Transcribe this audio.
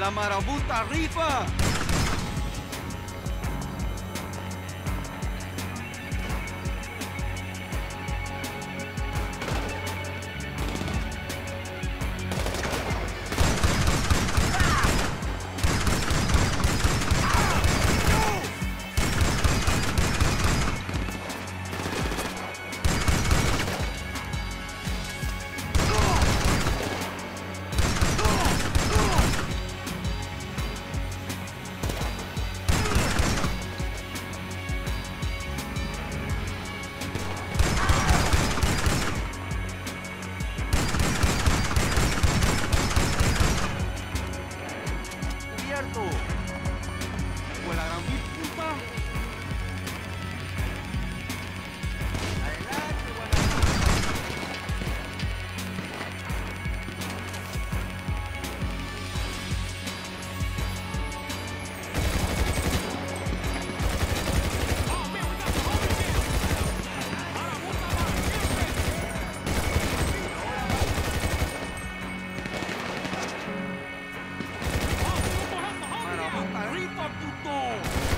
La marabunta rifa. Puerto. Fue la gran Caputo!